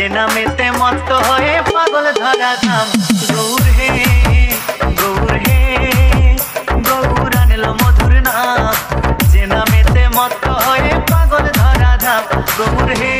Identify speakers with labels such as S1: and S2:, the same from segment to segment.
S1: মত্ত হয়ে পাগল ধরা ধাম গৌর হে গৌর হে, গৌর আনলো মধুর নাম। যে নামেতে মত্ত হয়ে পাগল ধরা ধাম গৌর হে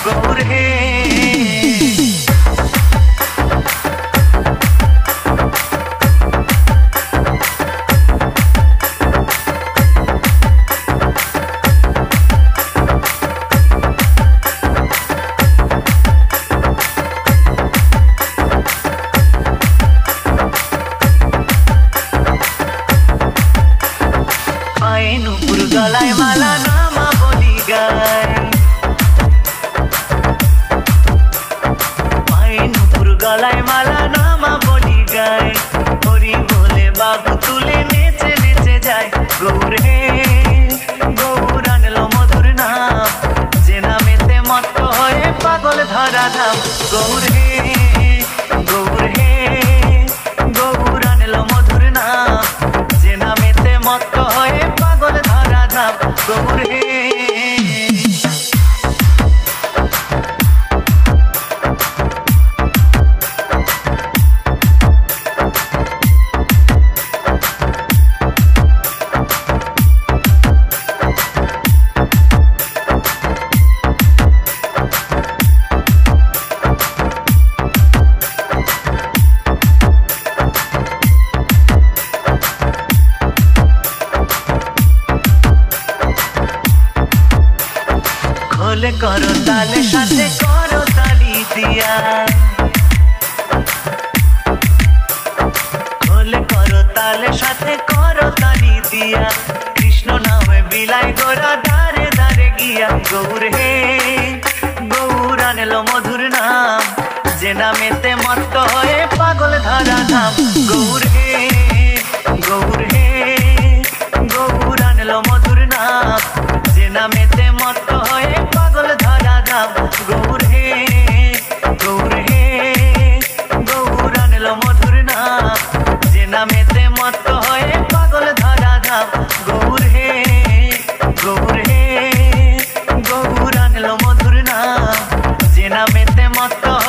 S1: ধাম গৌর হে গলায় মালা নামা বলি গায়। হরি বলে বাবু তুলে নেচে নেচে যায়। গৌর হে গৌর আনলো মধুর নাম। যে নামেতে মত্ত হয়ে পাগল ধরা ধাম। গৌর হে গৌর হে গৌর আনলো মধুর নাম। যে নামেতে মত্ত ধাম। গৌর খোল করো তালে, সাথে করো তালি দিয়া। খোল করো তালে, সাথে করো তালি দিয়া। কৃষ্ণ নামে বিলাই গোরা দারে দারে গিয়া গৌর হে। গৌর আনলো মধুর নাম, যে নামেতে মত্ত হয়ে পাগল ধরা ধাম গৌর হে mata